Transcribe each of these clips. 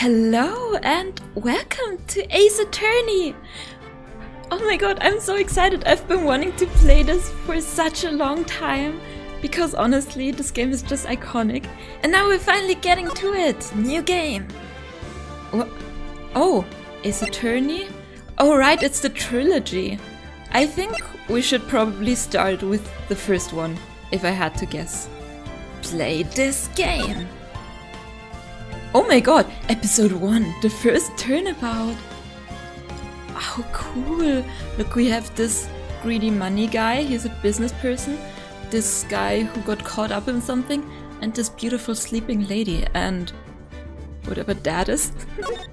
Hello and welcome to Ace Attorney! Oh my god, I'm so excited. I've been wanting to play this for such a long time because honestly, this game is just iconic. And now we're finally getting to it! New game! Oh, Ace Attorney? Oh right, it's the trilogy. I think we should probably start with the first one, if I had to guess. Play this game! Oh my god, episode 1, the first turnabout! Oh cool! Look, we have this greedy money guy, he's a business person, this guy who got caught up in something, and this beautiful sleeping lady, and whatever that is.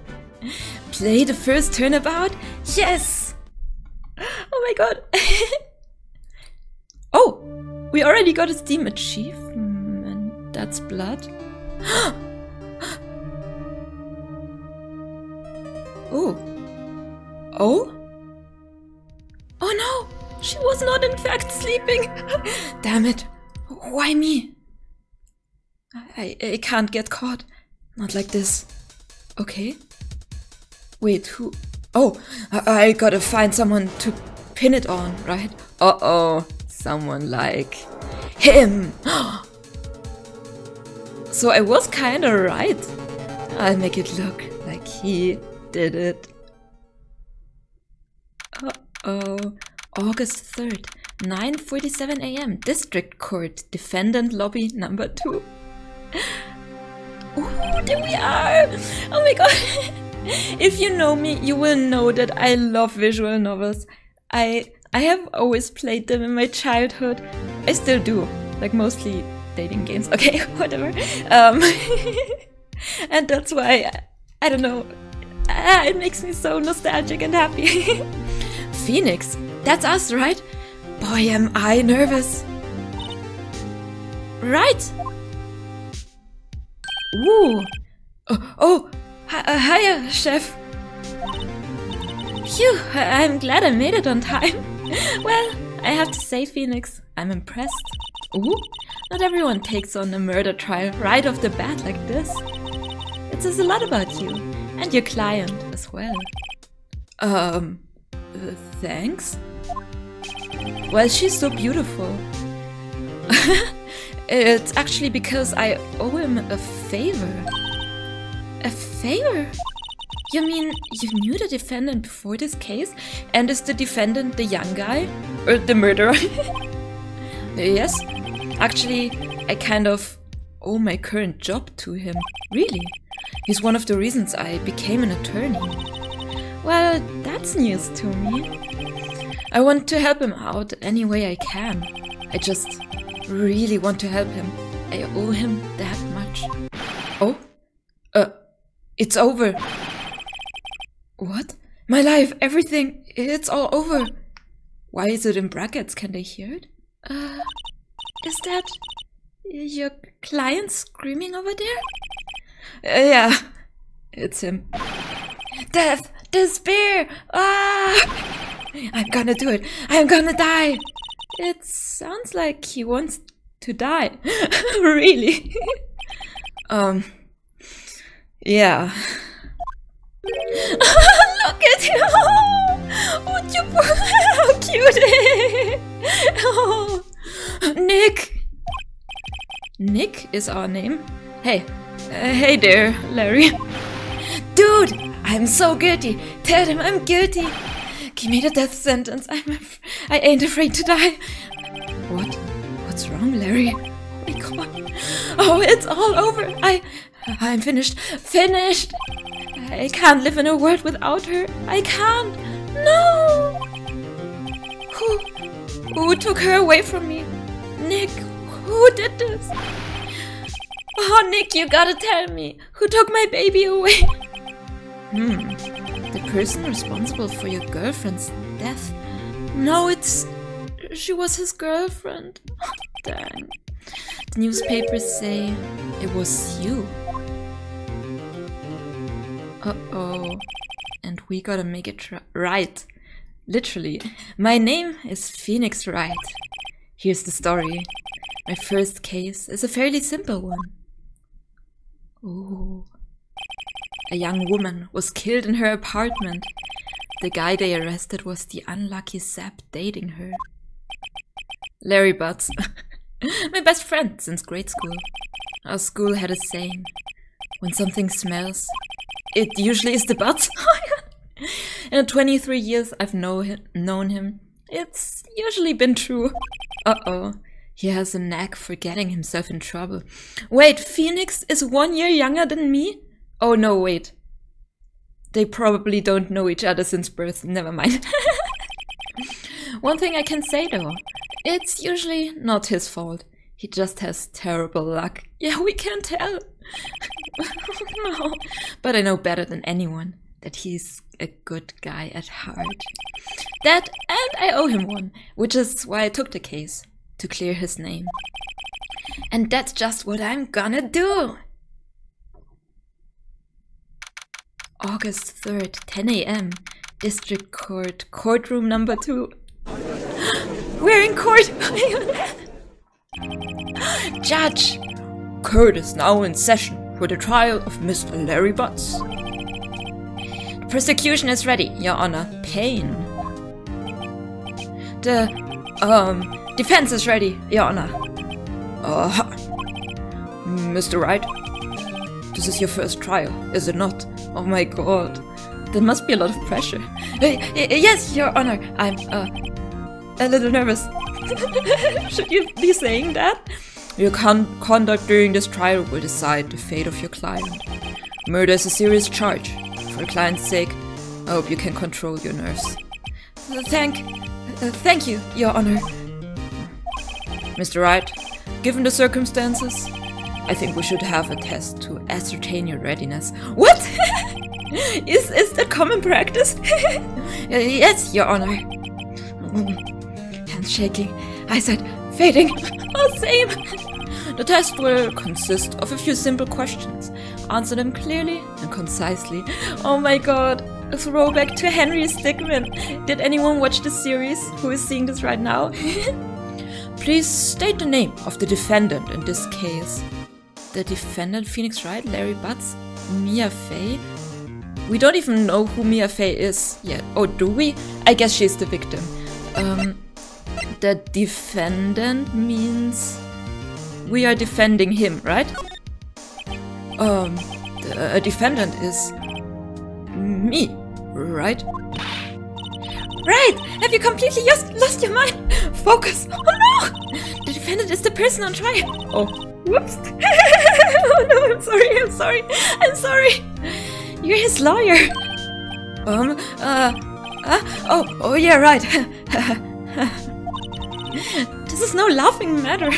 Play the first turnabout? Yes! Oh my god! oh! We already got a Steam achievement. That's blood. Oh, oh. Oh? Oh no! She was not in fact sleeping! Damn it! Why me? I, I can't get caught. Not like this. Okay. Wait, who? Oh, I, I gotta find someone to pin it on, right? Uh oh, someone like him. so I was kinda right. I'll make it look like he did it. Uh oh, August 3rd, 9:47 a.m. District Court, Defendant Lobby number two. Ooh, there we are! Oh my god! if you know me, you will know that I love visual novels. I I have always played them in my childhood. I still do, like mostly dating games. Okay, whatever. Um, and that's why I, I don't know. Ah, it makes me so nostalgic and happy. Phoenix, that's us, right? Boy, am I nervous. Right. Ooh. Oh, oh hi, uh, hiya, chef. Phew, I'm glad I made it on time. well, I have to say, Phoenix, I'm impressed. Ooh, not everyone takes on a murder trial right off the bat like this. It says a lot about you, and your client as well. Um, uh, thanks? Well, she's so beautiful. it's actually because I owe him a favor. A favor? You mean you knew the defendant before this case? And is the defendant the young guy? Or the murderer? yes. Actually, I kind of owe my current job to him. Really? He's one of the reasons I became an attorney. Well, that's news to me. I want to help him out any way I can. I just really want to help him. I owe him that much. Oh? Uh, it's over. What? My life, everything, it's all over. Why is it in brackets? Can they hear it? Uh, is that your client screaming over there? Uh, yeah, it's him. Death! Despair! Ah! I'm gonna do it! I'm gonna die! It sounds like he wants to die. really? um, yeah. Look at him! Would you how cute! oh, Nick. Nick is our name. Hey, uh, hey there, Larry. Dude, I'm so guilty. Tell him I'm guilty. Give me the death sentence. I'm I ain't afraid to die. What? What's wrong, Larry? Oh my god. Oh, it's all over. I I'm finished. Finished. I can't live in a world without her. I can't. No. Who who took her away from me? Nick, who did this? Oh, Nick, you gotta tell me. Who took my baby away? Hmm. The person responsible for your girlfriend's death. No, it's... She was his girlfriend. Dang. The newspapers say it was you. Uh-oh. And we gotta make it right. Literally. My name is Phoenix Wright. Here's the story. My first case is a fairly simple one. Ooh. A young woman was killed in her apartment. The guy they arrested was the unlucky sap dating her. Larry Butts. My best friend since grade school. Our school had a saying. When something smells, it usually is the butts. In 23 years I've know known him, it's usually been true. Uh-oh. He has a knack for getting himself in trouble. Wait, Phoenix is one year younger than me? Oh no, wait. They probably don't know each other since birth. Never mind. one thing I can say though, it's usually not his fault. He just has terrible luck. Yeah, we can tell. no. But I know better than anyone that he's a good guy at heart. That, and I owe him one, which is why I took the case, to clear his name. And that's just what I'm gonna do! August 3rd, 10 a.m. District Court, courtroom number two. We're in court! Judge! Court is now in session for the trial of Mr. Larry Butts. The prosecution is ready, Your Honor. Pain. The, um, defense is ready, Your Honor. Uh, Mr. Wright, this is your first trial, is it not? Oh my god. There must be a lot of pressure. Uh, yes, Your Honor. I'm, uh, a little nervous. Should you be saying that? Your con conduct during this trial will decide the fate of your client. Murder is a serious charge. For your client's sake, I hope you can control your nerves. Thank... Uh, thank you, Your Honor. Mr. Wright, given the circumstances, I think we should have a test to ascertain your readiness. What? is, is that common practice? Uh, yes, Your Honor. Hands shaking, eyesight fading. oh, same. The test will consist of a few simple questions. Answer them clearly and concisely. Oh my god, a throwback to Henry Stickmin. Did anyone watch the series who is seeing this right now? Please state the name of the defendant in this case. The defendant, Phoenix Wright, Larry Butts, Mia Fey? We don't even know who Mia Fey is yet. Oh, do we? I guess she's the victim. Um, the defendant means we are defending him, right? Um, the defendant is me, right? Right! Have you completely just lost your mind? Focus! Oh no! The defendant is the person on trial. Oh, whoops! oh no, I'm sorry, I'm sorry, I'm sorry! You're his lawyer! Um, uh, uh, oh, oh yeah, right. this is no laughing matter.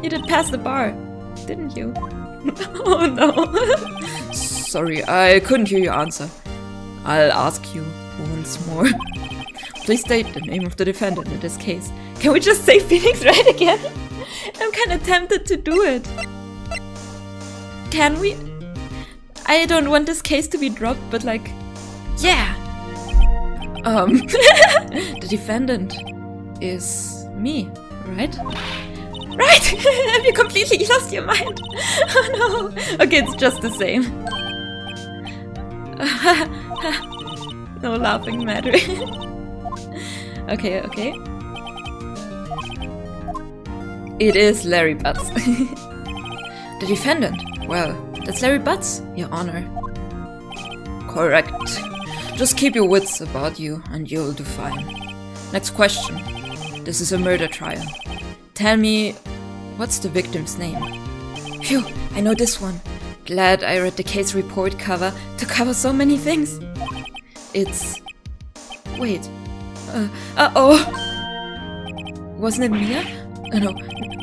You did pass the bar, didn't you? oh no. Sorry, I couldn't hear your answer. I'll ask you once more. Please state the name of the defendant in this case. Can we just say Phoenix Wright again? I'm kinda tempted to do it. Can we? I don't want this case to be dropped, but like, yeah! Um, the defendant is me, right? Right! Have you completely lost your mind? Oh no! Okay, it's just the same. no laughing matter. Okay, okay. It is Larry Butts. the defendant? Well, that's Larry Butts, Your Honor. Correct. Just keep your wits about you and you'll do fine. Next question. This is a murder trial. Tell me, what's the victim's name? Phew, I know this one. Glad I read the case report cover to cover so many things. It's... Wait. Uh, uh-oh. Wasn't it Mia? Uh, no.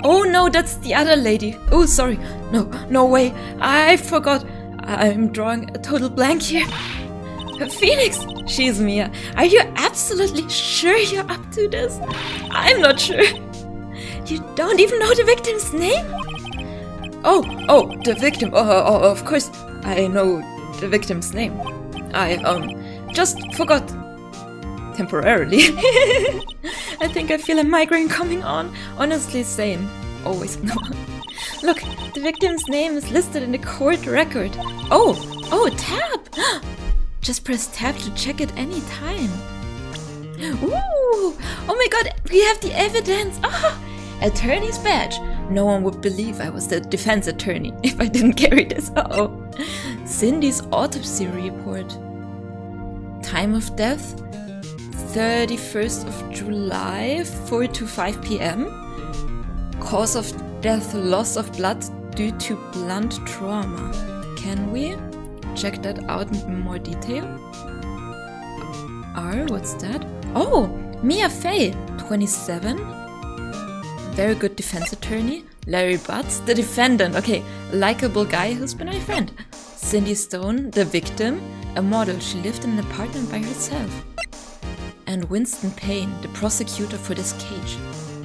Oh no, that's the other lady. Oh, sorry. No, no way. I forgot. I'm drawing a total blank here. Phoenix! She's Mia. Are you absolutely sure you're up to this? I'm not sure. You don't even know the victim's name? Oh, oh, the victim. Oh, oh, oh, of course, I know the victim's name. I, um, just forgot. Temporarily. I think I feel a migraine coming on. Honestly, same. Always no. Look, the victim's name is listed in the court record. Oh, Oh, tab! Just press tab to check it any time. Ooh! Oh my god, we have the evidence! Ah! Attorney's badge! No one would believe I was the defense attorney if I didn't carry this. Uh oh. Cindy's autopsy report. Time of death 31st of July, 4 to 5 pm. Cause of death loss of blood due to blunt trauma. Can we check that out in more detail? R, what's that? Oh, Mia Fey, 27. Very good defense attorney. Larry Butts, the defendant. Okay, likable guy who's been my friend. Cindy Stone, the victim, a model. She lived in an apartment by herself. And Winston Payne, the prosecutor for this case,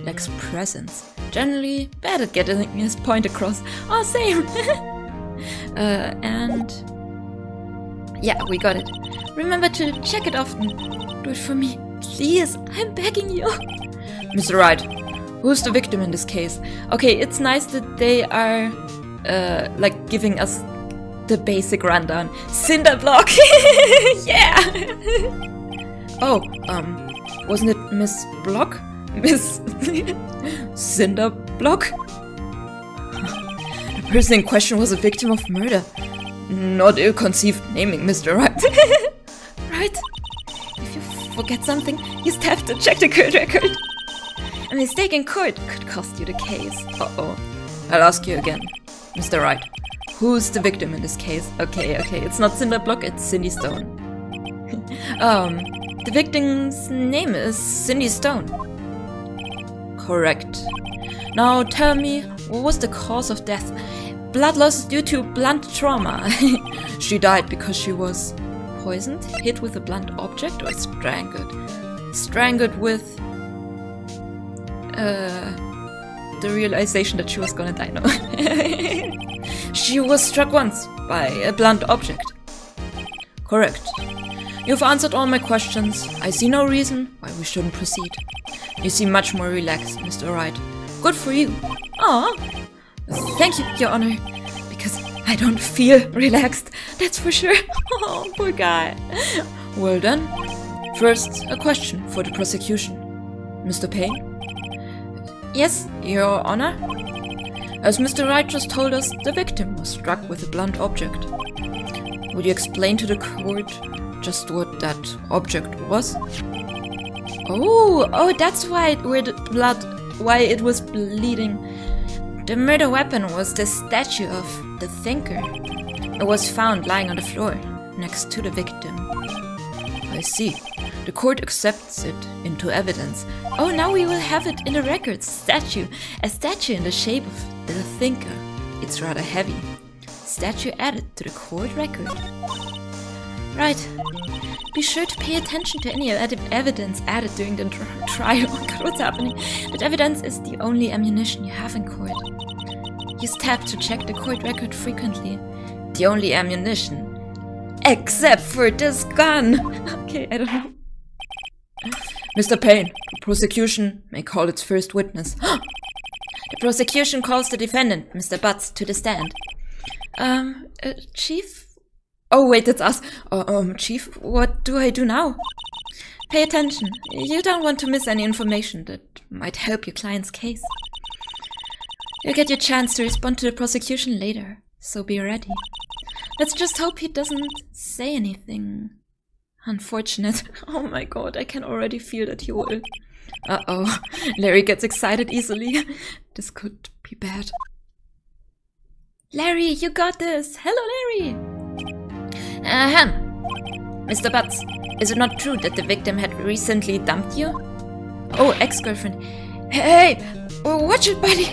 lacks presence. Generally bad at getting his point across. Oh, same! uh, and... Yeah, we got it. Remember to check it often. Do it for me. Please, I'm begging you. Mr. Wright, who's the victim in this case? Okay, it's nice that they are, uh, like, giving us the basic rundown. Cinderblock! yeah! Oh, um, wasn't it Miss Block? Miss Cinderblock? The person in question was a victim of murder. Not ill-conceived naming, Mr. Wright. right? If you forget something, you still have to check the court record. A mistake in court could cost you the case. Uh-oh. I'll ask you again, Mr. Wright. Who's the victim in this case? Okay, okay, it's not Cinderblock, it's Cindy Stone. um, the victim's name is Cindy Stone. Correct. Now tell me, what was the cause of death? Blood loss due to blunt trauma. she died because she was poisoned, hit with a blunt object, or strangled? Strangled with uh, the realization that she was gonna die. No. she was struck once by a blunt object. Correct. You've answered all my questions. I see no reason why we shouldn't proceed. You seem much more relaxed, Mr. Wright. Good for you. Ah, Thank you, Your Honor. Because I don't feel relaxed, that's for sure. oh, poor guy. Well done. First, a question for the prosecution. Mr. Payne? Yes, Your Honor? As Mr. Wright just told us, the victim was struck with a blunt object. Would you explain to the court just what that object was? Oh, oh, that's why it, where the blood, why it was bleeding. The murder weapon was the statue of the thinker. It was found lying on the floor, next to the victim. I see. The court accepts it into evidence. Oh, now we will have it in the records. Statue. A statue in the shape of the thinker. It's rather heavy. Statue added to the court record. Right. Be sure to pay attention to any evidence added during the tr trial. God, what's happening? That evidence is the only ammunition you have in court. Use tab to check the court record frequently. The only ammunition. Except for this gun! okay, I don't know. Mr. Payne, the prosecution may call its first witness. the prosecution calls the defendant, Mr. Butts, to the stand. Um, uh, Chief? Oh, wait, that's us. Uh, um, Chief, what do I do now? Pay attention. You don't want to miss any information that might help your client's case. You'll get your chance to respond to the prosecution later, so be ready. Let's just hope he doesn't say anything. Unfortunate. Oh my god, I can already feel that he will. Uh-oh. Larry gets excited easily. This could be bad. Larry, you got this! Hello, Larry! Ahem. Mr. Butts, is it not true that the victim had recently dumped you? Oh, ex-girlfriend. Hey, watch it, buddy!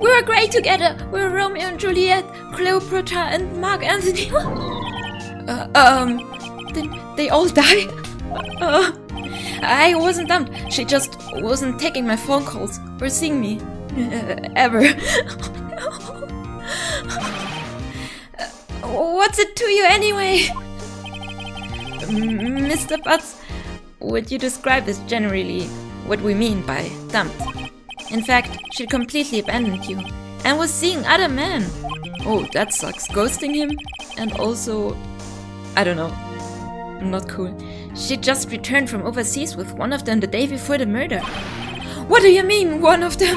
We were great together! We were Romeo and Juliet, Cleopatra and Mark Antony. uh, um, did they all die? Uh, I wasn't dumped. She just wasn't taking my phone calls or seeing me. Uh, ever. What's it to you anyway? Mr. Butts, would you describe this generally what we mean by dumped? In fact, she completely abandoned you and was seeing other men. Oh, that sucks. Ghosting him and also, I don't know, not cool. She just returned from overseas with one of them the day before the murder. What do you mean, one of them?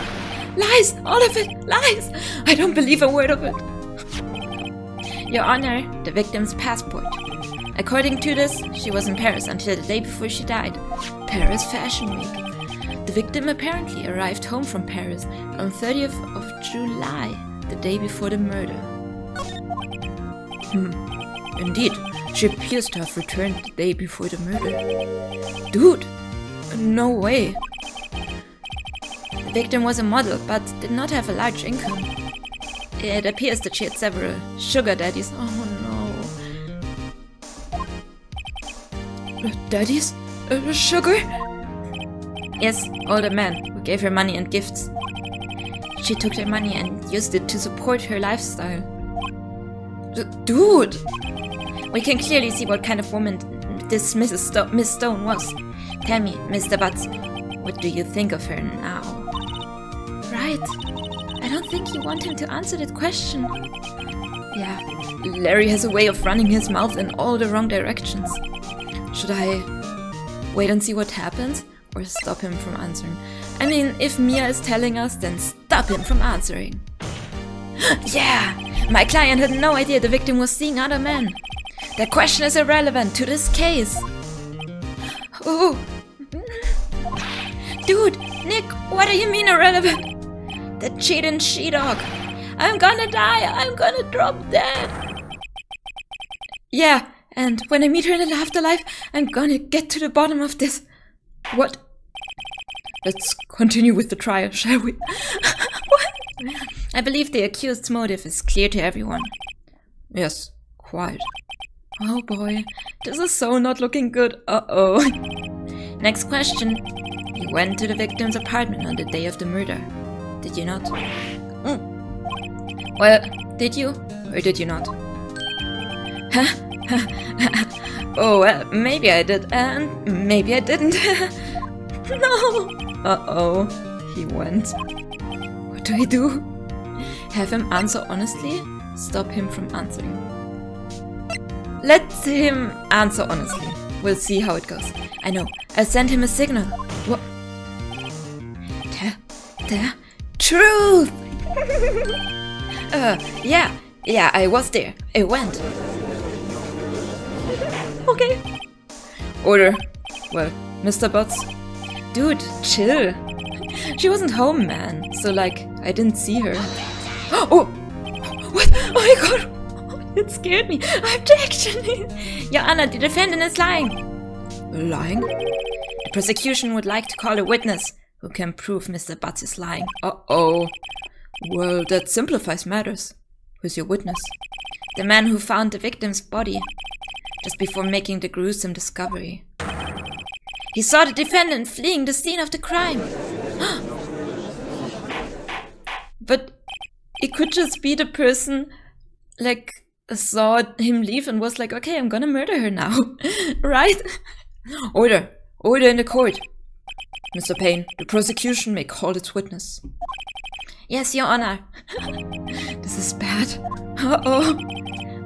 Lies! All of it! Lies! I don't believe a word of it. Your Honor, the victim's passport. According to this, she was in Paris until the day before she died. Paris Fashion Week. The victim apparently arrived home from Paris on 30th of July, the day before the murder. Hmm. Indeed, she appears to have returned the day before the murder. Dude! No way. The victim was a model, but did not have a large income. It appears that she had several sugar daddies. Oh no. Uh, daddies? Uh, uh, sugar? Yes, older men who gave her money and gifts. She took their money and used it to support her lifestyle. D dude! We can clearly see what kind of woman this Mrs. Sto Miss Stone was. Tell me, Mr. Butts, what do you think of her now? Right. I don't think you want him to answer that question. Yeah, Larry has a way of running his mouth in all the wrong directions. Should I wait and see what happens? Or stop him from answering? I mean, if Mia is telling us, then stop him from answering. yeah! My client had no idea the victim was seeing other men. That question is irrelevant to this case. Ooh. Dude, Nick, what do you mean irrelevant? The cheating she-dog. I'm gonna die. I'm gonna drop dead. Yeah, and when I meet her in the afterlife, I'm gonna get to the bottom of this. What? Let's continue with the trial, shall we? what? I believe the accused's motive is clear to everyone. Yes, quite. Oh boy, this is so not looking good. Uh-oh. Next question. You went to the victim's apartment on the day of the murder. Did you not? Mm. Well, did you? Or did you not? Huh? oh, well, maybe I did, and maybe I didn't. no! Uh-oh. He went. What do I do? Have him answer honestly? Stop him from answering. Let him answer honestly. We'll see how it goes. I know. I'll send him a signal. What? The, the truth! uh, yeah. Yeah, I was there. It went. Okay. Order. Well, Mr. Butts. Dude, chill. She wasn't home, man. So, like, I didn't see her. Oh! What? Oh my god! It scared me. Objection! Your Honor, the defendant is lying. Lying? The prosecution would like to call a witness who can prove Mr. Butts is lying. Uh-oh. Well, that simplifies matters. Who's your witness? The man who found the victim's body just before making the gruesome discovery. He saw the defendant fleeing the scene of the crime. but it could just be the person, like, saw him leave and was like, okay, I'm gonna murder her now. right? Order! Order in the court! Mr. Payne, the prosecution may call its witness. Yes, Your Honor. this is bad. Uh-oh.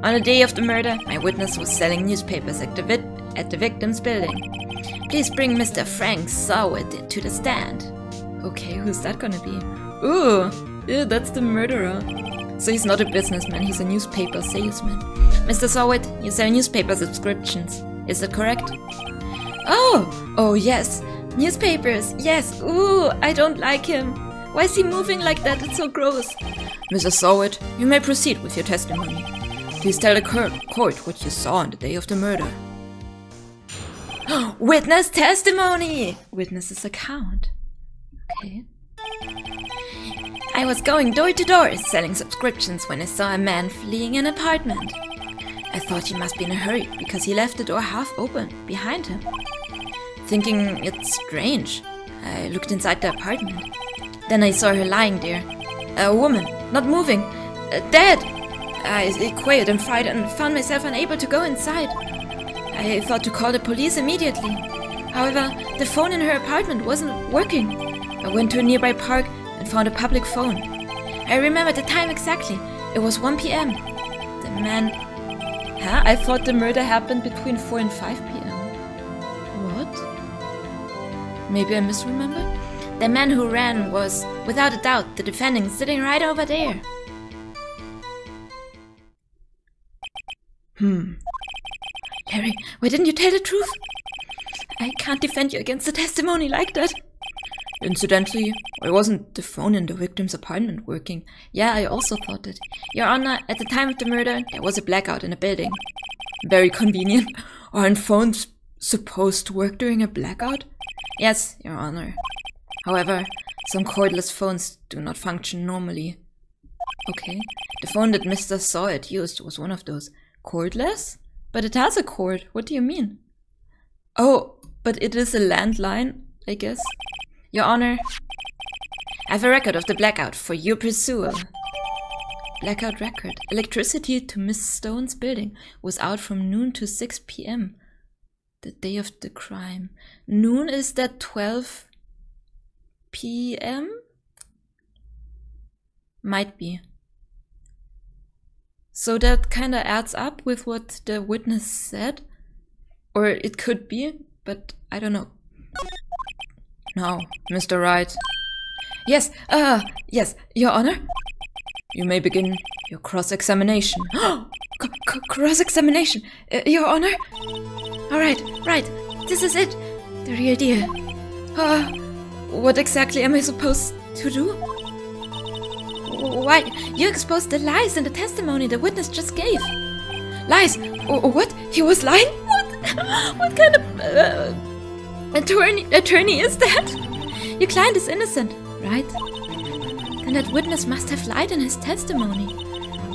On the day of the murder, my witness was selling newspapers at the, at the victim's building. Please bring Mr. Frank Sahwit to the stand. Okay, who's that gonna be? Ooh, ew, that's the murderer. So he's not a businessman, he's a newspaper salesman. Mr. Sahwit, you sell newspaper subscriptions. Is that correct? Oh! Oh yes! Newspapers! Yes! Ooh, I don't like him! Why is he moving like that? It's so gross! Mr. Sahwit, you may proceed with your testimony. Please tell the court what you saw on the day of the murder. Witness testimony! Witness's account. Okay. I was going door to door selling subscriptions when I saw a man fleeing an apartment. I thought he must be in a hurry because he left the door half open behind him. Thinking it's strange, I looked inside the apartment. Then I saw her lying there. A woman, not moving, uh, dead. I quailed and frightened and found myself unable to go inside. I thought to call the police immediately. However, the phone in her apartment wasn't working. I went to a nearby park and found a public phone. I remember the time exactly. It was 1 p.m. The man... Huh? I thought the murder happened between 4 and 5 p.m. Maybe I misremembered? The man who ran was, without a doubt, the defendant sitting right over there. Hmm. Larry, why didn't you tell the truth? I can't defend you against a testimony like that. Incidentally, why wasn't the phone in the victim's apartment working? Yeah, I also thought that. Your Honor, at the time of the murder, there was a blackout in the building. Very convenient. Aren't phones supposed to work during a blackout? Yes, Your Honor. However, some cordless phones do not function normally. Okay. The phone that Mr. Sawyer used was one of those. Cordless? But it has a cord. What do you mean? Oh, but it is a landline, I guess. Your Honor, I have a record of the blackout for your pursuer. Blackout record. Electricity to Miss Stone's building was out from noon to 6 p.m. The day of the crime. Noon is that 12 p.m.? Might be. So that kind of adds up with what the witness said. Or it could be, but I don't know. Now, Mr. Wright. Yes, uh, yes, Your Honor. You may begin your cross-examination. cross-examination, uh, Your Honor. All right, right, this is it, the real deal. Uh, what exactly am I supposed to do? Why? You exposed the lies in the testimony the witness just gave. Lies? What? He was lying? What? What kind of uh, attorney attorney is that? Your client is innocent, right? Then that witness must have lied in his testimony.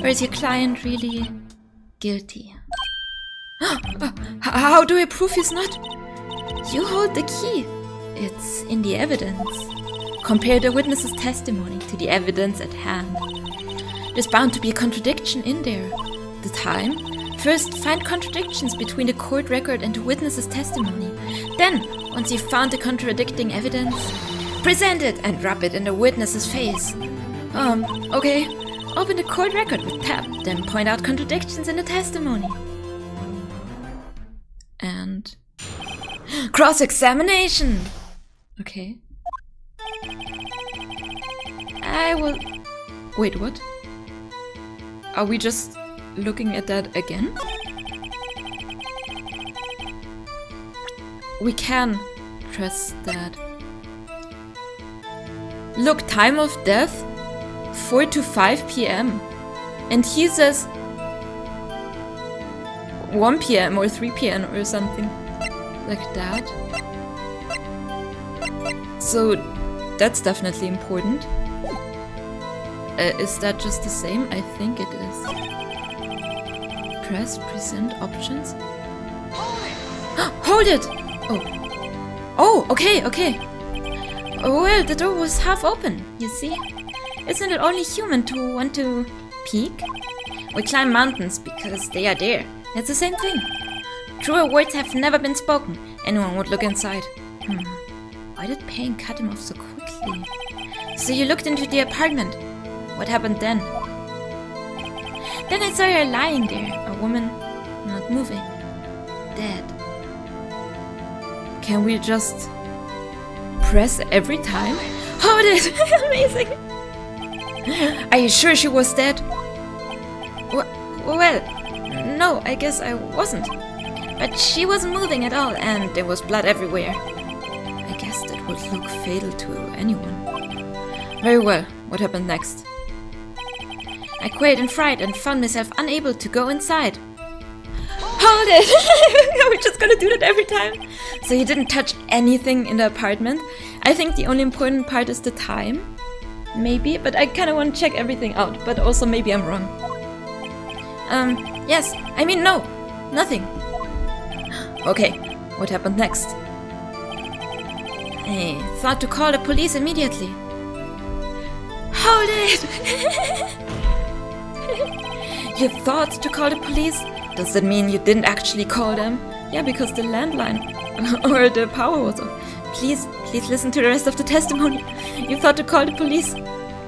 Or is your client really guilty? How do I prove he's not? You hold the key. It's in the evidence. Compare the witness's testimony to the evidence at hand. There's bound to be a contradiction in there. The time? First, find contradictions between the court record and the witness's testimony. Then, once you've found the contradicting evidence, present it and rub it in the witness's face. Um, okay. Open the court record with tab, then point out contradictions in the testimony. Cross-examination. Okay. I will... Wait, what? Are we just looking at that again? We can press that. Look, time of death 4 to 5 p.m. And he says 1 p.m. or 3 p.m. or something like that. So that's definitely important. Uh, is that just the same? I think it is. Press present options. Hold it! Oh. Oh, okay, okay. Well, the door was half open, you see? Isn't it only human to want to peek? We climb mountains because they are there. It's the same thing. Truer words have never been spoken. Anyone would look inside. Hmm. Why did Payne cut him off so quickly? So you looked into the apartment. What happened then? Then I saw her lying there, a woman not moving, dead. Can we just press every time? Hold it! Amazing! Are you sure she was dead? W well, no, I guess I wasn't. But she wasn't moving at all, and there was blood everywhere. I guess that would look fatal to anyone. Very well, what happened next? I quailed in fright and found myself unable to go inside. Hold it! Are we just gonna do that every time? So you didn't touch anything in the apartment? I think the only important part is the time. Maybe, but I kinda wanna check everything out, but also maybe I'm wrong. Um, yes, I mean no, nothing. Okay, what happened next? I thought to call the police immediately. Hold it! you thought to call the police? Does that mean you didn't actually call them? Yeah, because the landline or the power was off. Please, please listen to the rest of the testimony. You thought to call the police.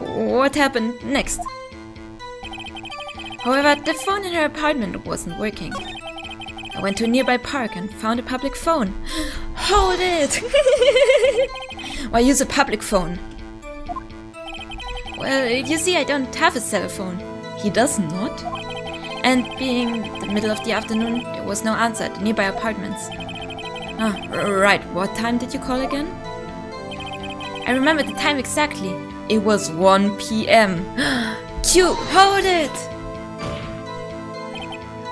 What happened next? However, the phone in her apartment wasn't working. I went to a nearby park and found a public phone. Hold it! Why use a public phone? Well, you see, I don't have a cell phone. He does not. And being the middle of the afternoon, there was no answer at the nearby apartments. Ah, right. What time did you call again? I remember the time exactly. It was 1 p.m. Q, hold it!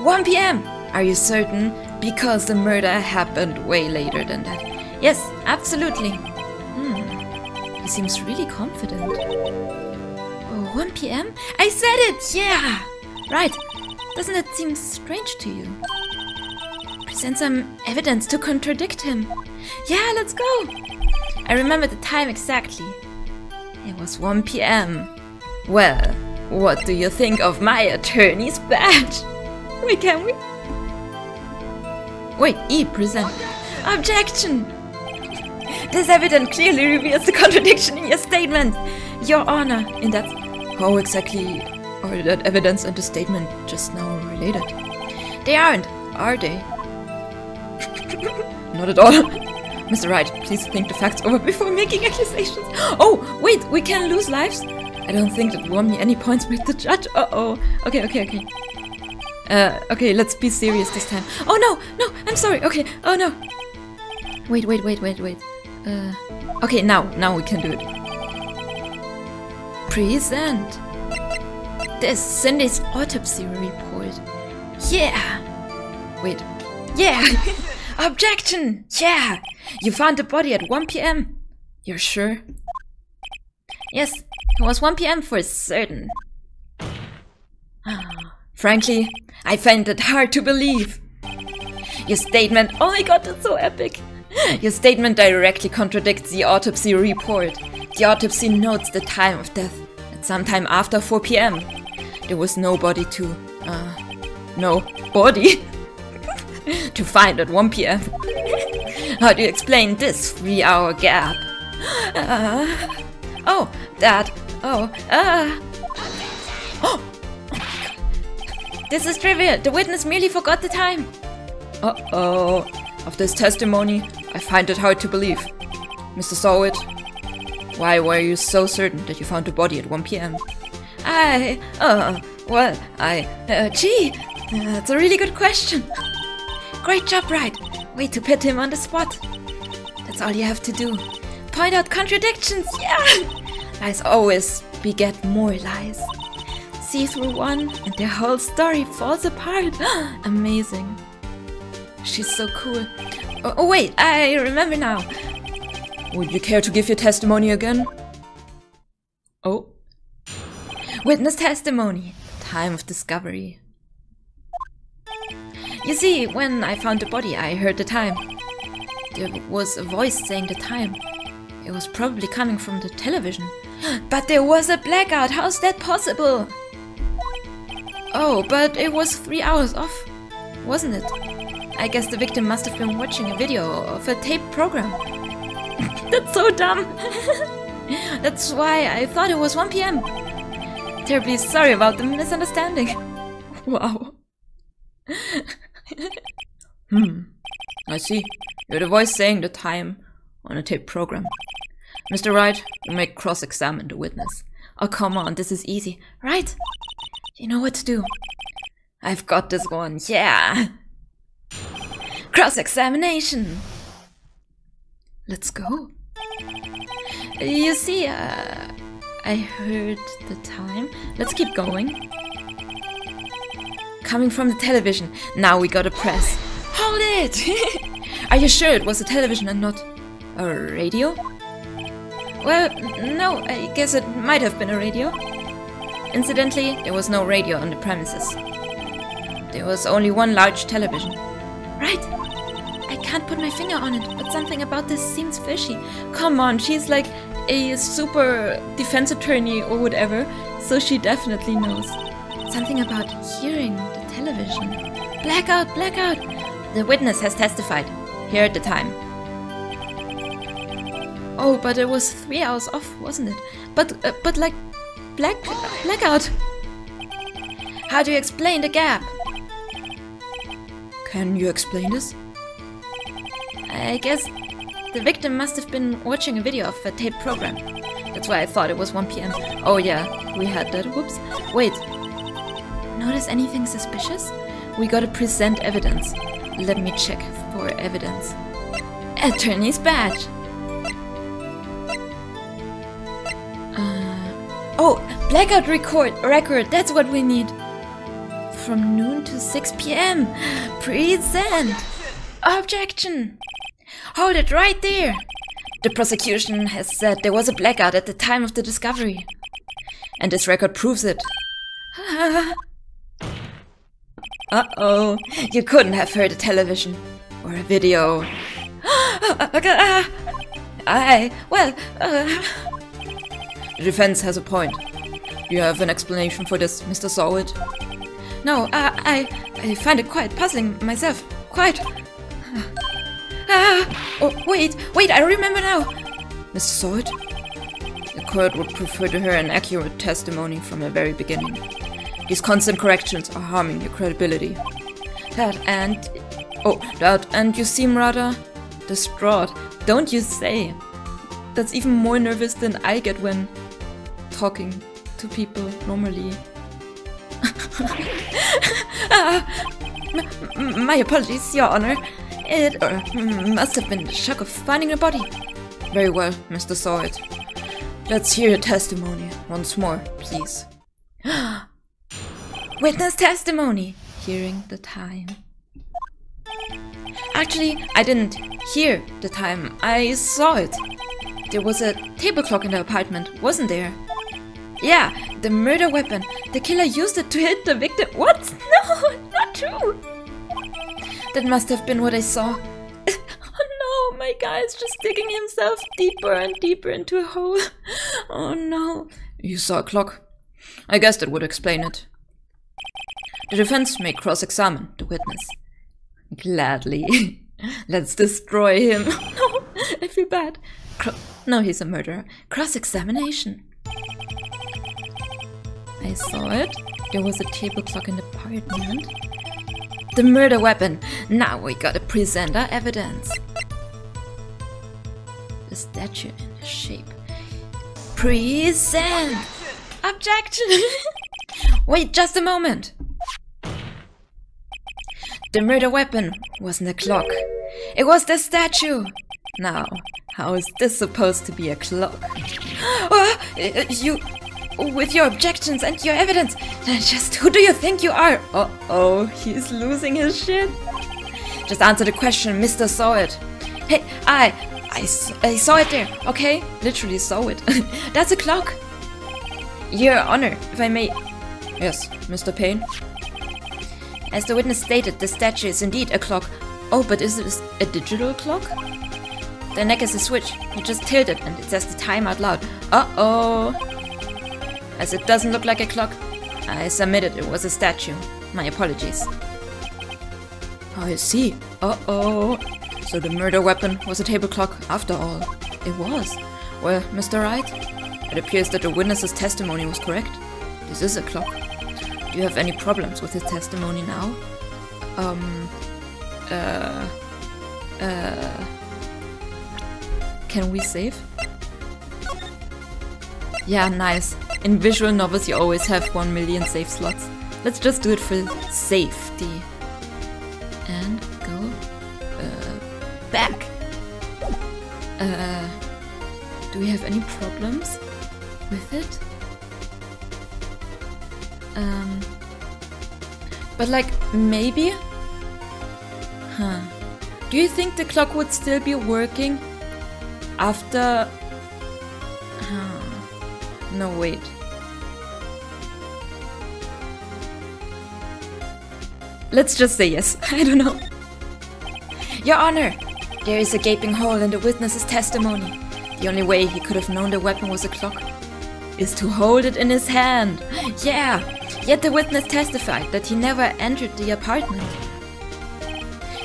1 p.m. Are you certain? Because the murder happened way later than that. Yes, absolutely. Hmm. He seems really confident. Oh, 1 p.m.? I said it! Yeah! Right. Doesn't it seem strange to you? Present some evidence to contradict him. Yeah, let's go! I remember the time exactly. It was 1 p.m. Well, what do you think of my attorney's badge? Wait, can we? Wait, E, present. Objection! This evidence clearly reveals the contradiction in your statement. Your Honor, in that... How exactly are that evidence and the statement just now related? They aren't, are they? Not at all. Mr. Wright, please think the facts over before making accusations. Oh, wait, we can lose lives? I don't think that won me any points with the judge. Uh-oh. Okay, okay, okay. Uh, okay, let's be serious this time. Oh no, no, I'm sorry. Okay, oh no. Wait, wait, wait, wait, wait. Uh, okay, now, now we can do it. Present. This Cindy's autopsy report. Yeah. Wait. Yeah. Objection. Yeah. You found the body at 1 p.m. You're sure? Yes, it was 1 p.m. for certain. Frankly, I find it hard to believe. Your statement, oh my god, that's so epic. Your statement directly contradicts the autopsy report. The autopsy notes the time of death at sometime after 4 p.m. There was no body to, uh, no body to find at 1 p.m. How do you explain this three hour gap? Uh, oh, that, oh, ah. uh. This is trivial. The witness merely forgot the time. Uh-oh. After his testimony, I find it hard to believe. Mr. Sahwit, why were you so certain that you found the body at 1 p.m.? I, uh, well, I, uh, gee, that's a really good question. Great job, Wright. Way to put him on the spot. That's all you have to do. Point out contradictions, yeah! Lies always beget more lies see through one and their whole story falls apart. Amazing. She's so cool. Oh, oh, wait, I remember now. Would you care to give your testimony again? Oh. Witness testimony. Time of discovery. You see, when I found the body, I heard the time. There was a voice saying the time. It was probably coming from the television. But there was a blackout! How's that possible? Oh, but it was three hours off, wasn't it? I guess the victim must have been watching a video of a tape program. That's so dumb. That's why I thought it was 1 p.m. Terribly sorry about the misunderstanding. wow. hmm. I see. You're the voice saying the time on a tape program. Mr. Wright, you may cross-examine the witness. Oh, come on, this is easy. Right? You know what to do. I've got this one, yeah! Cross-examination! Let's go. You see, uh, I heard the time. Let's keep going. Coming from the television. Now we gotta press. Hold it! Are you sure it was a television and not a radio? Well, no, I guess it might have been a radio. Incidentally, there was no radio on the premises. There was only one large television. Right! I can't put my finger on it, but something about this seems fishy. Come on, she's like a super defense attorney or whatever, so she definitely knows. Something about hearing the television. Blackout, blackout! The witness has testified. Here at the time. Oh, but it was three hours off, wasn't it? But, uh, but like, black blackout. How do you explain the gap? Can you explain this? I guess the victim must have been watching a video of a tape program. That's why I thought it was 1 p.m. Oh yeah, we had that. Whoops. Wait. Notice anything suspicious? We gotta present evidence. Let me check for evidence. Attorney's badge. Oh, blackout record record. That's what we need. From noon to 6 p.m. Present. Objection. Hold it right there. The prosecution has said there was a blackout at the time of the discovery. And this record proves it. Uh-oh. You couldn't have heard a television. Or a video. I... well, uh... The defense has a point. You have an explanation for this, Mr. Sahwit? No, uh, I... I find it quite puzzling myself. Quite... Ah, oh, wait, wait, I remember now. Mr. Sahwit? The court would prefer to hear an accurate testimony from the very beginning. These constant corrections are harming your credibility. That and... Oh, that and you seem rather distraught. Don't you say. That's even more nervous than I get when talking to people normally. my apologies, Your Honor. It uh, must have been the shock of finding a body. Very well, Mr. Sahwit. Let's hear your testimony once more, please. Witness testimony. Hearing the time. Actually, I didn't hear the time. I saw it. There was a table clock in the apartment, wasn't there? Yeah, the murder weapon. The killer used it to hit the victim. What? No, not true. That must have been what I saw. oh no, my guy is just digging himself deeper and deeper into a hole. Oh no. You saw a clock. I guess that would explain it. The defense may cross-examine the witness. Gladly. Let's destroy him. no, I feel bad. Cro no, he's a murderer. Cross-examination. I saw it. There was a table clock in the apartment. The murder weapon! Now we gotta present our evidence. The statue and the shape. Present! Objection! Wait just a moment! The murder weapon wasn't a clock. It was the statue! Now, how is this supposed to be a clock? Oh, you with your objections and your evidence. Then just who do you think you are? Uh-oh, he's losing his shit. Just answer the question, Mr. Sahwit. Hey, I, I, I saw it there, okay? Literally saw it. That's a clock. Your Honor, if I may. Yes, Mr. Payne? As the witness stated, the statue is indeed a clock. Oh, but is it a digital clock? The neck is a switch. You just tilt it and it says the time out loud. Uh-oh. As it doesn't look like a clock, I submitted it was a statue. My apologies. I see. Uh-oh. So the murder weapon was a table clock after all. It was. Well, Mr. Wright, it appears that the witness's testimony was correct. This is a clock. Do you have any problems with his testimony now? Um... Uh... Uh... Can we save? Yeah, nice. In visual novels you always have 1 million save slots. Let's just do it for safety. And go uh, back. Uh, do we have any problems with it? Um, but like, maybe? Huh. Do you think the clock would still be working after no, wait. Let's just say yes. I don't know. Your Honor, there is a gaping hole in the witness's testimony. The only way he could have known the weapon was a clock is to hold it in his hand. Yeah, yet the witness testified that he never entered the apartment.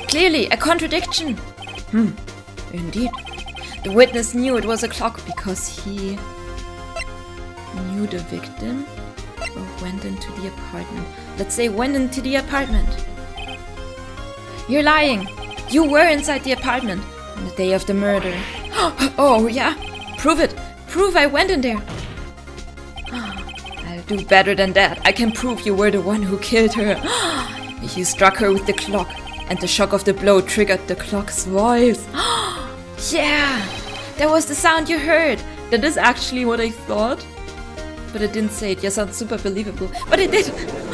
Clearly, a contradiction. Hmm, indeed. The witness knew it was a clock because he knew the victim? or went into the apartment. Let's say went into the apartment. You're lying. You were inside the apartment on the day of the murder. oh, yeah? Prove it. Prove I went in there. I'll do better than that. I can prove you were the one who killed her. you struck her with the clock, and the shock of the blow triggered the clock's voice. yeah! That was the sound you heard. That is actually what I thought. But I didn't say it. Yeah, sounds super believable. But it did.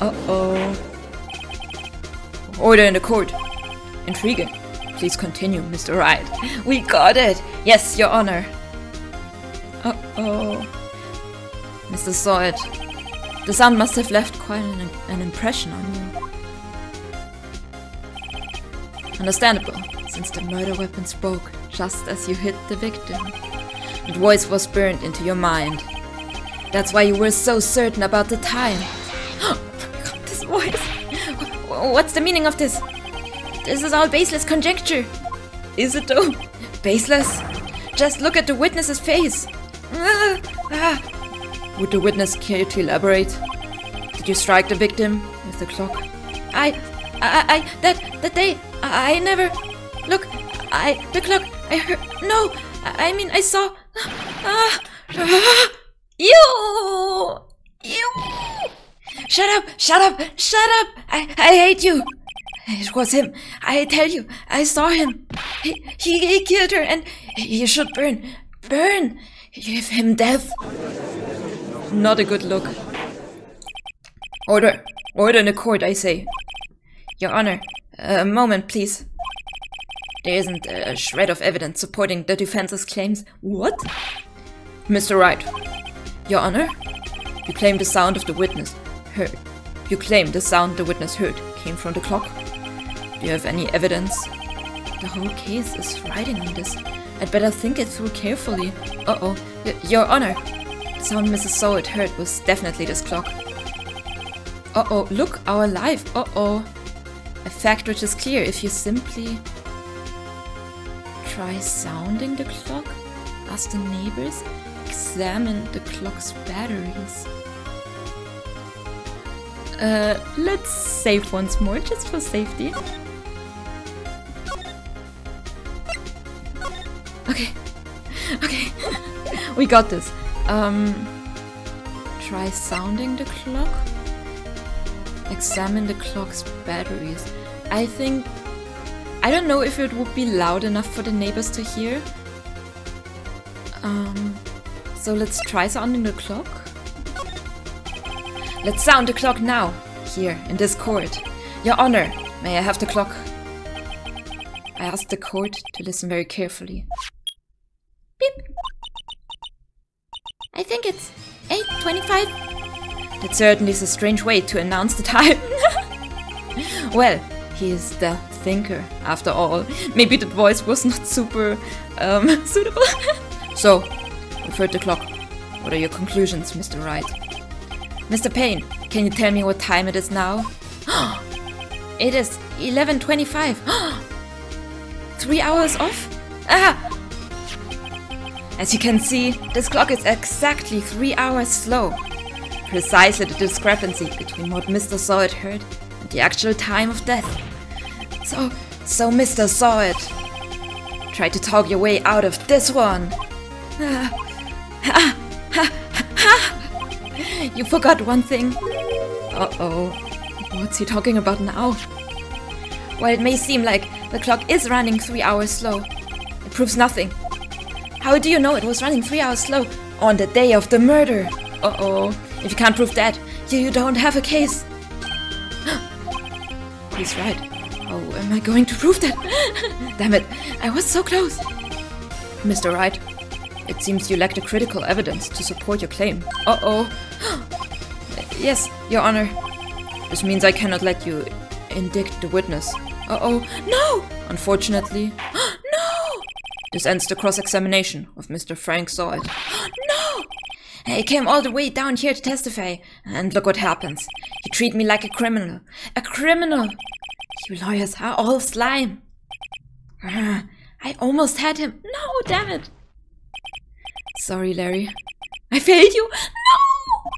Uh-oh. Order in the court. Intriguing. Please continue, Mr. Wright. We got it. Yes, Your Honor. Uh-oh. Mr. Sawyer, the sound must have left quite an, an impression on you. Understandable, since the murder weapon spoke just as you hit the victim. The voice was burned into your mind. That's why you were so certain about the time. this voice! What's the meaning of this? This is all baseless conjecture. Is it though? Baseless? Just look at the witness's face. Ah. Would the witness care to elaborate? Did you strike the victim with the clock? I, I, I, that, that day, I, I never. Look, I, the clock, I heard. No, I, I mean, I saw. Ah, ah, you, you. Shut up, shut up, shut up. I, I hate you. It was him. I tell you, I saw him. He, he, he killed her and he should burn. Burn. Give him death. Not a good look. Order. Order in the court, I say. Your Honor, a moment, please. There isn't a shred of evidence supporting the defense's claims. What? Mr. Wright. Your Honor, you claim the sound of the witness heard. You claim the sound the witness heard came from the clock. Do you have any evidence? The whole case is riding on this. I'd better think it through carefully. Uh-oh. Your Honor. The sound Mrs. Sahwit heard was definitely this clock. Uh-oh, look, our life. Uh-oh. A fact which is clear if you simply... Try sounding the clock? Ask the neighbors? Examine the clock's batteries. Uh, let's save once more, just for safety. Okay. Okay. we got this. Um, try sounding the clock. Examine the clock's batteries. I think... I don't know if it would be loud enough for the neighbors to hear. Um, so let's try sounding the clock. Let's sound the clock now, here, in this court. Your Honor, may I have the clock? I asked the court to listen very carefully. Beep. I think it's 8.25. That certainly is a strange way to announce the time. well, he is the thinker, after all. Maybe the voice was not super um, suitable. so, we've heard the clock. What are your conclusions, Mr. Wright? Mr. Payne, can you tell me what time it is now? it is 11.25. Three hours off? Ah! As you can see, this clock is exactly three hours slow. Precisely the discrepancy between what Mr. Sawyer heard and the actual time of death. So, so Mr. Sawyer, try to talk your way out of this one. you forgot one thing. Uh-oh. What's he talking about now? While it may seem like the clock is running three hours slow, it proves nothing. How do you know it was running three hours slow on the day of the murder? Uh-oh. If you can't prove that, you, you don't have a case. He's right. How am I going to prove that? Damn it, I was so close. Mr. Wright, it seems you lack the critical evidence to support your claim. Uh-oh. yes, Your Honor. This means I cannot let you indict the witness. Uh-oh. No! Unfortunately, no! this ends the cross-examination of Mr. Frank Sawyer. no! He came all the way down here to testify, and look what happens. You treat me like a criminal. A criminal! You lawyers are all slime. I almost had him. No, damn it. Sorry, Larry. I failed you. No!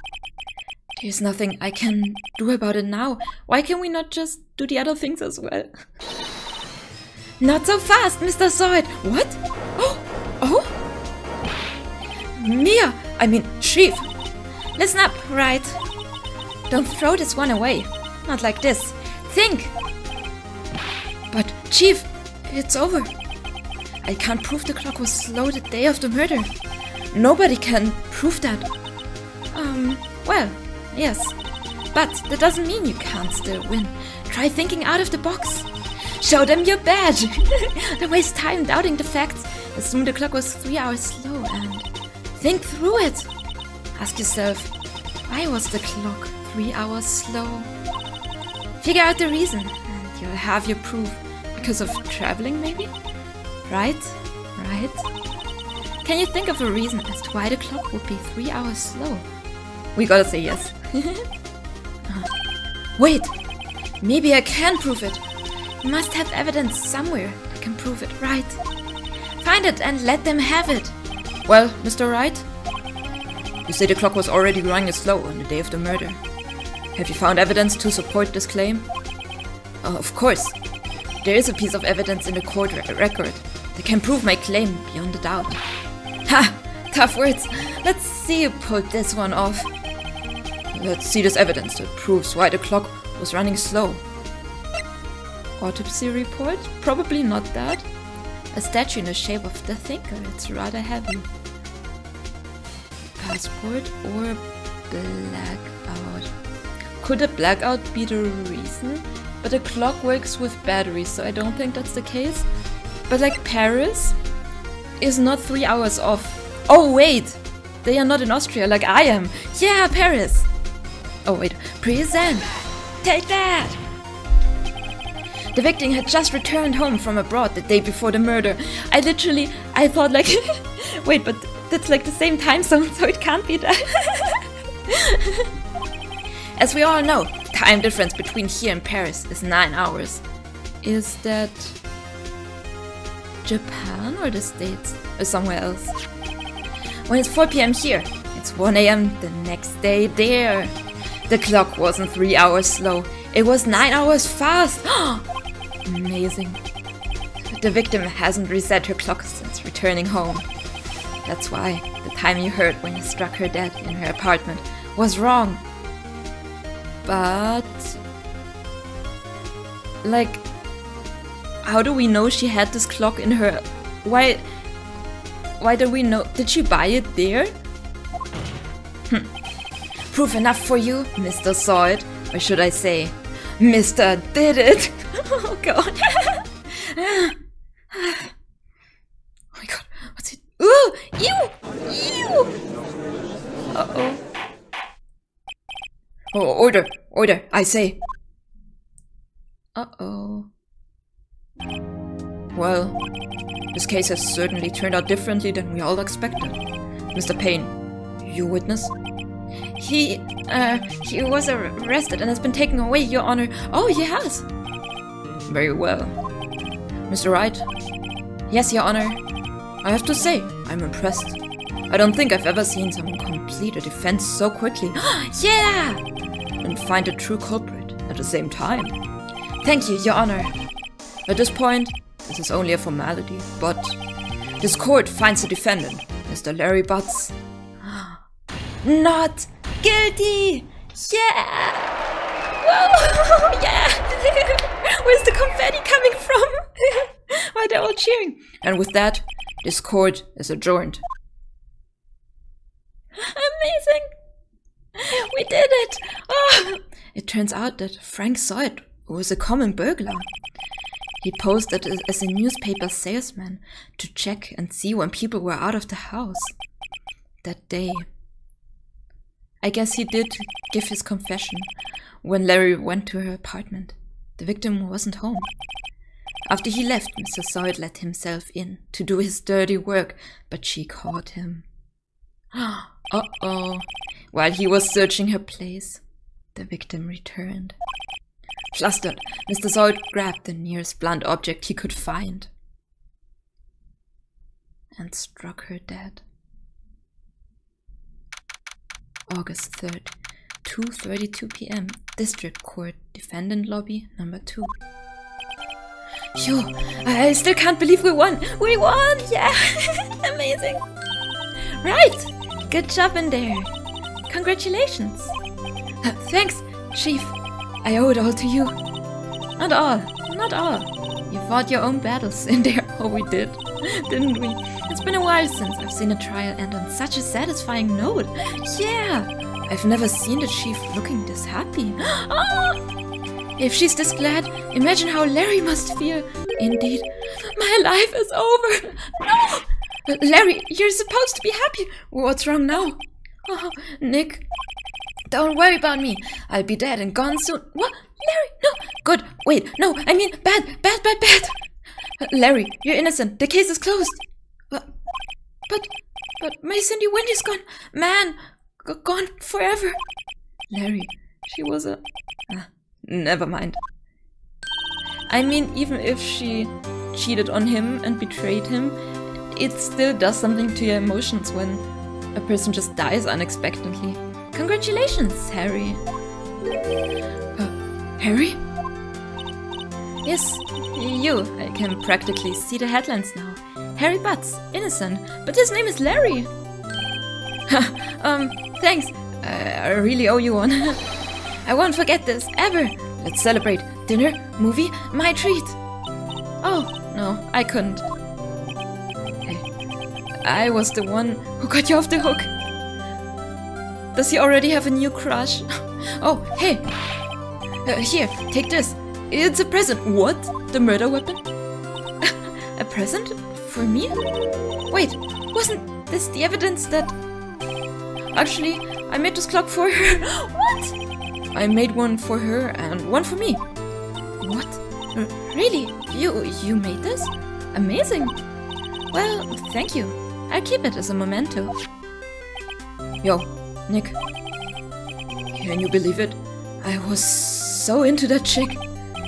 There's nothing I can do about it now. Why can we not just do the other things as well? Not so fast, Mr. Zoid! What? Oh! Oh! Mia! I mean, Chief! Listen up, right? Don't throw this one away. Not like this. Think! But, Chief, it's over. I can't prove the clock was slow the day of the murder. Nobody can prove that. Um, well, yes. But that doesn't mean you can't still win. Try thinking out of the box. Show them your badge! Don't waste time doubting the facts. Assume the clock was three hours slow and think through it. Ask yourself, why was the clock three hours slow? Figure out the reason and you'll have your proof. Because of traveling, maybe? Right? Right? Can you think of a reason as to why the clock would be three hours slow? We gotta say yes. Wait! Maybe I can prove it. You must have evidence somewhere that can prove it, right? Find it and let them have it. Well, Mr. Wright? You say the clock was already running slow on the day of the murder. Have you found evidence to support this claim? Oh, of course. There is a piece of evidence in the court record that can prove my claim beyond a doubt. Ha! Tough words. Let's see you pull this one off. Let's see this evidence that proves why the clock was running slow. Autopsy report? Probably not that. A statue in the shape of the thinker. It's rather heavy. Passport or blackout? Could a blackout be the reason? But the clock works with batteries, so I don't think that's the case. But like Paris is not three hours off. Oh wait! They are not in Austria like I am. Yeah, Paris! Oh wait, present! Take that! The victim had just returned home from abroad the day before the murder. I literally, I thought like, wait, but that's like the same time zone, so it can't be that. As we all know, time difference between here and Paris is 9 hours. Is that Japan or the States or somewhere else? When it's 4 pm here, it's 1 am the next day there. The clock wasn't 3 hours slow, it was 9 hours fast. Amazing. The victim hasn't reset her clock since returning home. That's why the time you heard when you struck her dead in her apartment was wrong. But... Like... How do we know she had this clock in her... Why... Why do we know... Did she buy it there? Hm. Proof enough for you, Mr. Sahwit. Or should I say, Mr. Did It. oh god. oh my god. What's it? Ooh! Ew! Ew! Uh-oh. Oh, order! Order! I say! Uh-oh. Well, this case has certainly turned out differently than we all expected. Mr. Payne, you witness? He, uh, he was arrested and has been taken away, Your Honor. Oh, he has! Very well. Mr. Wright? Yes, Your Honor. I have to say, I'm impressed. I don't think I've ever seen someone complete a defense so quickly. yeah! And find a true culprit at the same time. Thank you, Your Honor. At this point, this is only a formality, but this court finds the defendant, Mr. Larry Butts, not guilty! Yeah! Whoa! yeah! Where's the confetti coming from? Why they're all cheering? And with that, this court is adjourned. Amazing! We did it! Oh. It turns out that Frank it was a common burglar. He posed as a newspaper salesman to check and see when people were out of the house. That day, I guess he did give his confession when Larry went to her apartment. The victim wasn't home. After he left, Mr. Zoid let himself in to do his dirty work, but she caught him. Uh-oh. While he was searching her place, the victim returned. Flustered, Mr. Zoid grabbed the nearest blunt object he could find and struck her dead. August 3rd, 2.32 p.m. District Court, Defendant Lobby, number 2. Phew, I still can't believe we won! We won! Yeah! Amazing! Right! Good job in there. Congratulations! Uh, thanks, Chief. I owe it all to you. Not all, not all. You fought your own battles in there. Oh, we did, didn't we? It's been a while since I've seen a trial end on such a satisfying note. Yeah! I've never seen the chief looking this happy. Ah! If she's this glad, imagine how Larry must feel. Indeed, my life is over. No! Larry, you're supposed to be happy. What's wrong now? Oh, Nick, don't worry about me. I'll be dead and gone soon. What? Larry, no. Good. Wait, no, I mean bad, bad, bad, bad. Larry, you're innocent. The case is closed. But, but, but my Cindy Wendy's gone. Man, gone forever. Larry, she was a... Ah, never mind. I mean, even if she cheated on him and betrayed him, it still does something to your emotions when a person just dies unexpectedly. Congratulations, Harry. Uh, Harry? Yes, you. I can practically see the headlines now. Harry Butts, innocent, but his name is Larry. um, thanks. Uh, I really owe you one. I won't forget this, ever. Let's celebrate. Dinner, movie, my treat. Oh, no, I couldn't. I was the one who got you off the hook. Does he already have a new crush? oh, hey! Uh, here, take this. It's a present. What? The murder weapon? a present? For me? Wait, wasn't this the evidence that... Actually, I made this clock for her. what? I made one for her and one for me. What? R really? You you made this? Amazing. Well, thank you. I'll keep it as a memento. Yo, Nick. Can you believe it? I was so into that chick.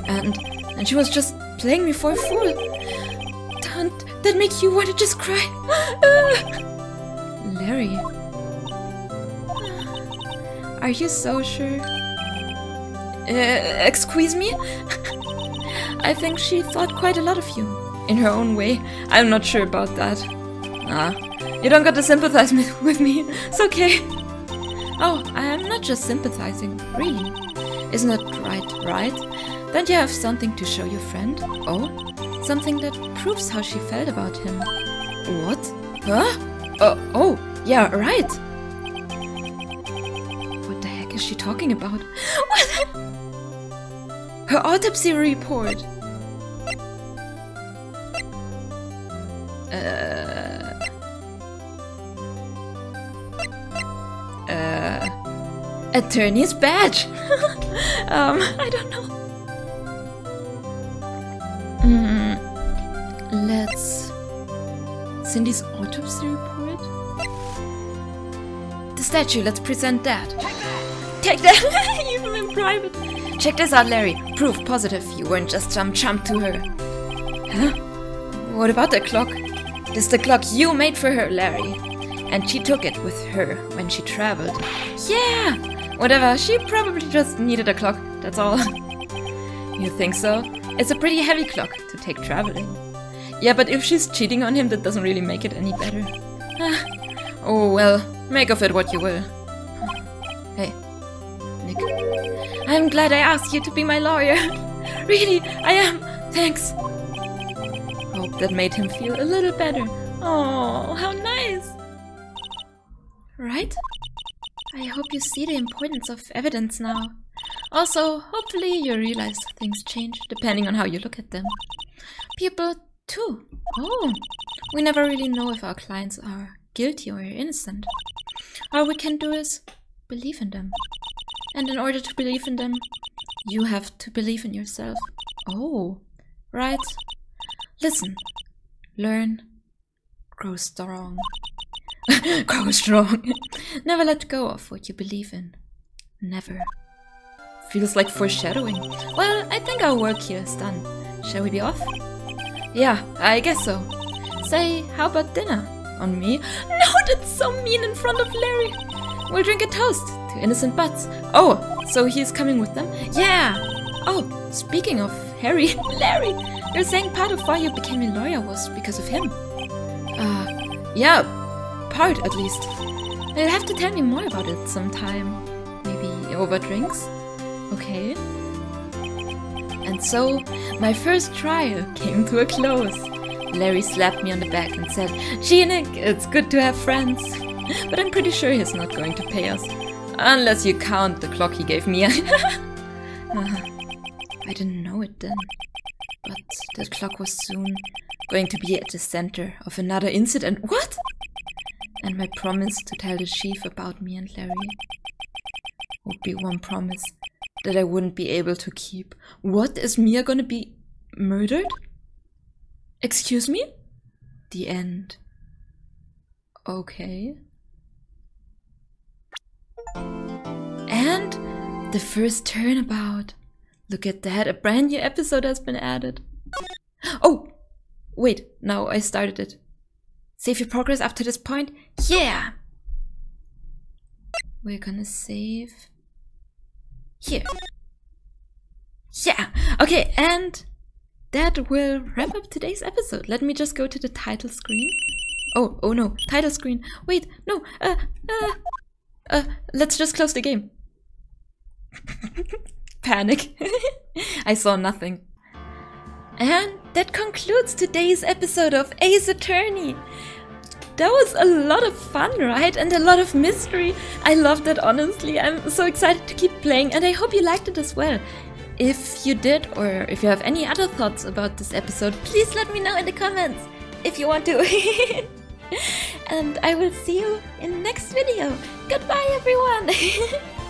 And and she was just playing me for a fool. Don't that make you want to just cry? Larry. Are you so sure? Uh, excuse me? I think she thought quite a lot of you. In her own way. I'm not sure about that. Ah, you don't got to sympathize with me. It's okay. Oh, I'm not just sympathizing, really. Isn't that right, right? Don't you have something to show your friend? Oh? Something that proves how she felt about him. What? Huh? Uh, oh, yeah, right. What the heck is she talking about? What? Her autopsy report. Uh... Attorney's badge! um, I don't know. Mm, let's... Cindy's autopsy report? The statue, let's present that. Take that! Even in private. Check this out, Larry. Proof positive you weren't just some chump to her. Huh? What about the clock? This is the clock you made for her, Larry. And she took it with her when she traveled. Yeah! Whatever, she probably just needed a clock, that's all. you think so? It's a pretty heavy clock to take traveling. Yeah, but if she's cheating on him, that doesn't really make it any better. oh well, make of it what you will. Hey, Nick. I'm glad I asked you to be my lawyer. really, I am. Thanks. Hope that made him feel a little better. Oh, how nice. Right? I hope you see the importance of evidence now. Also, hopefully you realize things change depending on how you look at them. People too. Oh, we never really know if our clients are guilty or innocent. All we can do is believe in them. And in order to believe in them, you have to believe in yourself. Oh, right. Listen, learn, grow strong. grow strong. Never let go of what you believe in. Never. Feels like foreshadowing. Well, I think our work here is done. Shall we be off? Yeah, I guess so. Say, how about dinner? On me? No, that's so mean in front of Larry. We'll drink a toast to Innocent Butts. Oh, so he's coming with them? Yeah! Oh, speaking of Harry, Larry, they're saying part of why you became a lawyer was because of him. Uh, yeah, part at least. You'll have to tell me more about it sometime. Maybe over drinks? Okay. And so, my first trial came to a close. Larry slapped me on the back and said, Gee, Nick, it's good to have friends. But I'm pretty sure he's not going to pay us. Unless you count the clock he gave me. uh, I didn't know it then. But that clock was soon going to be at the center of another incident. What? And my promise to tell the chief about me and Larry would be one promise that I wouldn't be able to keep. What is Mia gonna be murdered? Excuse me? The end. Okay. And the first turnabout. Look at that, a brand new episode has been added. Oh! Wait, now I started it. Save your progress up to this point? Yeah! We're gonna save here. Yeah! Okay, and that will wrap up today's episode. Let me just go to the title screen. Oh, oh no, title screen. Wait, no, uh, uh, uh, let's just close the game. Panic. I saw nothing. And that concludes today's episode of Ace Attorney. That was a lot of fun, right? And a lot of mystery. I loved it, honestly. I'm so excited to keep playing, and I hope you liked it as well. If you did, or if you have any other thoughts about this episode, please let me know in the comments if you want to. and I will see you in the next video. Goodbye, everyone!